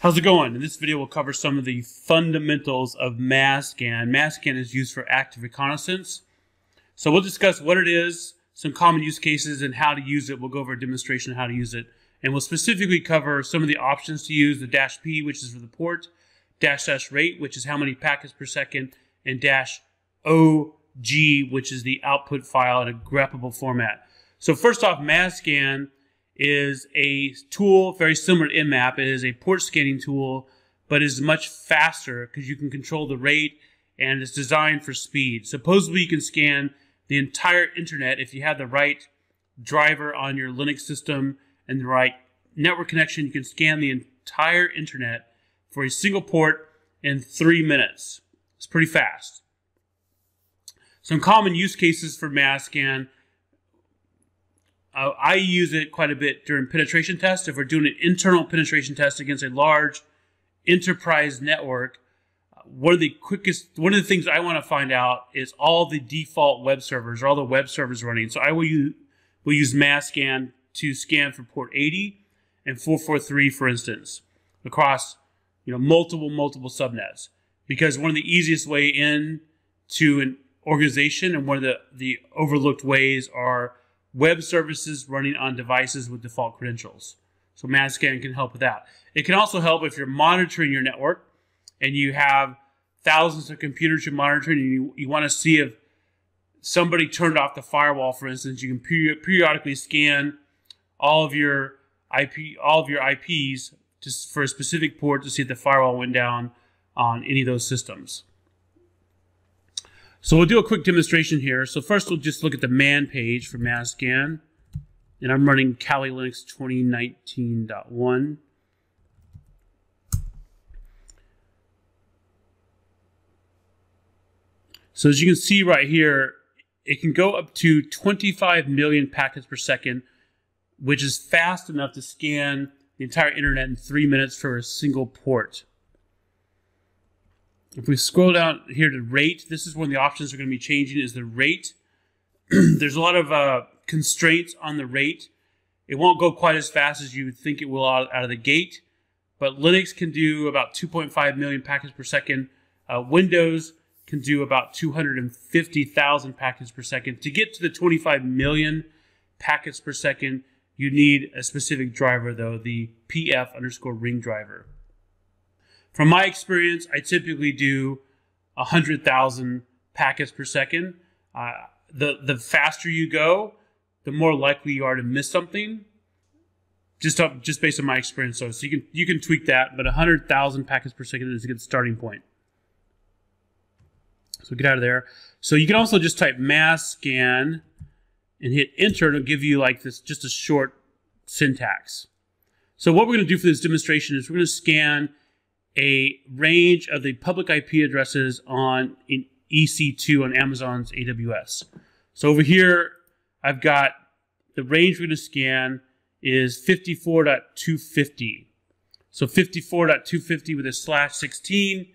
How's it going? In this video, we'll cover some of the fundamentals of MASSCAN. MASSCAN is used for active reconnaissance. So we'll discuss what it is, some common use cases, and how to use it. We'll go over a demonstration of how to use it. And we'll specifically cover some of the options to use, the dash P, which is for the port, dash dash rate, which is how many packets per second, and dash OG, which is the output file in a greppable format. So first off, MASSCAN is a tool very similar to Nmap. It is a port scanning tool, but is much faster because you can control the rate and it's designed for speed. Supposedly you can scan the entire internet if you have the right driver on your Linux system and the right network connection. You can scan the entire internet for a single port in three minutes. It's pretty fast. Some common use cases for MASSCAN uh, I use it quite a bit during penetration tests. If we're doing an internal penetration test against a large enterprise network, uh, one of the quickest, one of the things I want to find out is all the default web servers, or all the web servers running. So I will use, will use MASSCAN to scan for port 80 and 443, for instance, across you know multiple multiple subnets. Because one of the easiest way in to an organization and one of the the overlooked ways are web services running on devices with default credentials. So MASSCAN can help with that. It can also help if you're monitoring your network and you have thousands of computers you're monitoring and you, you want to see if somebody turned off the firewall, for instance, you can peri periodically scan all of your IP, all of your IPs for a specific port to see if the firewall went down on any of those systems. So we'll do a quick demonstration here. So first we'll just look at the man page for MASSCAN. And I'm running Kali Linux 2019.1. So as you can see right here, it can go up to 25 million packets per second, which is fast enough to scan the entire internet in three minutes for a single port. If we scroll down here to rate, this is of the options we're going to be changing is the rate. There's a lot of uh, constraints on the rate. It won't go quite as fast as you would think it will out, out of the gate, but Linux can do about 2.5 million packets per second. Uh, Windows can do about 250,000 packets per second. To get to the 25 million packets per second, you need a specific driver though, the PF underscore ring driver. From my experience, I typically do 100,000 packets per second. Uh, the, the faster you go, the more likely you are to miss something. Just up, just based on my experience, so, so you can you can tweak that, but 100,000 packets per second is a good starting point. So get out of there. So you can also just type Masscan and hit enter, and it'll give you like this, just a short syntax. So what we're going to do for this demonstration is we're going to scan a range of the public IP addresses on in EC2 on Amazon's AWS. So over here, I've got the range we're going to scan is 54.250. So 54.250 with a slash 16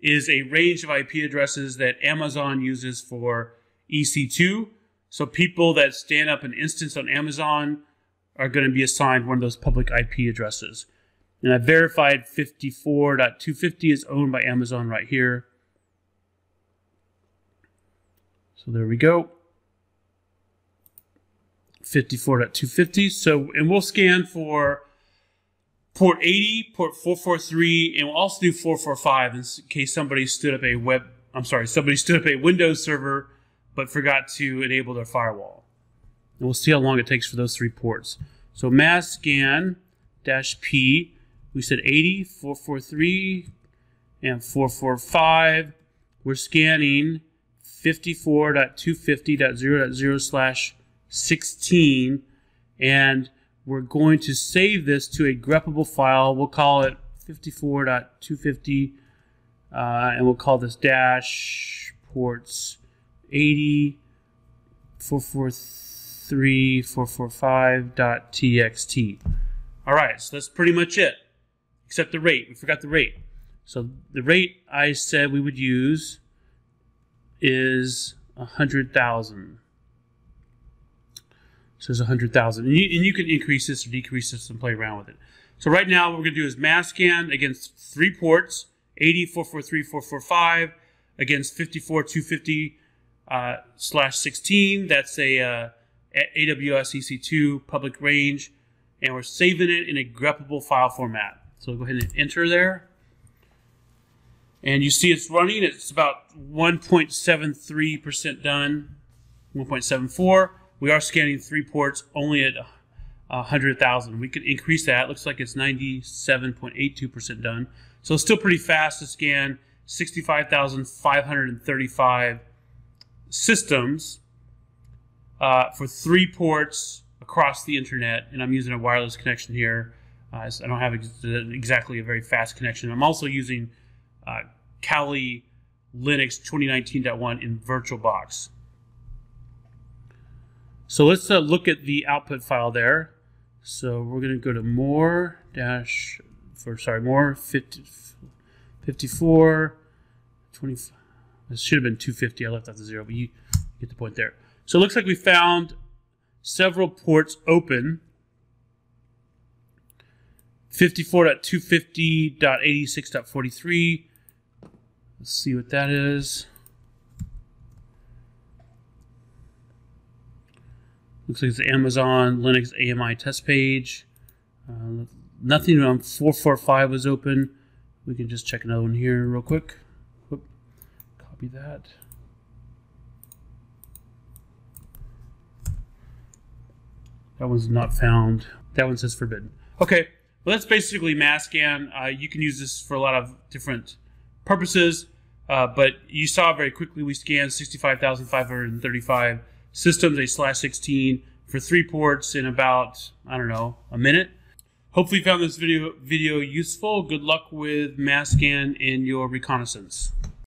is a range of IP addresses that Amazon uses for EC2. So people that stand up an instance on Amazon are going to be assigned one of those public IP addresses. And I verified 54.250 is owned by Amazon right here. So there we go. 54.250. So, and we'll scan for port 80, port 443, and we'll also do 445 in case somebody stood up a web, I'm sorry, somebody stood up a Windows server but forgot to enable their firewall. And we'll see how long it takes for those three ports. So Masscan dash P we said 80, 443, and 445. We're scanning 54.250.0.0 slash 16, and we're going to save this to a greppable file. We'll call it 54.250, uh, and we'll call this dash ports 80, 443, 445.txt. All right, so that's pretty much it except the rate. We forgot the rate. So the rate I said we would use is a hundred thousand. So it's a hundred thousand, and you, and you can increase this or decrease this and play around with it. So right now what we're going to do is Masscan against three ports, 80, 443, 445, against 54, 250, uh, slash 16. That's a uh, AWS EC2 public range. And we're saving it in a greppable file format. So go ahead and enter there. And you see it's running. It's about 1.73% done, 1.74. We are scanning three ports only at 100,000. We could increase that. It looks like it's 97.82% done. So it's still pretty fast to scan 65,535 systems uh, for three ports across the internet. And I'm using a wireless connection here. Uh, I don't have ex exactly a very fast connection. I'm also using uh, Kali Linux 2019.1 in VirtualBox. So let's uh, look at the output file there. So we're going to go to more dash for sorry more 50, 54 25. This should have been 250. I left out the zero, but you get the point there. So it looks like we found several ports open 54.250.86.43. Let's see what that is. Looks like it's Amazon Linux AMI test page. Uh, nothing on 445 was open. We can just check another one here real quick. Whoop. Copy that. That one's not found. That one says forbidden. Okay, well, that's basically Masscan. Uh, you can use this for a lot of different purposes, uh, but you saw very quickly we scanned 65,535 systems, a slash 16 for three ports in about, I don't know, a minute. Hopefully you found this video, video useful. Good luck with Masscan in your reconnaissance.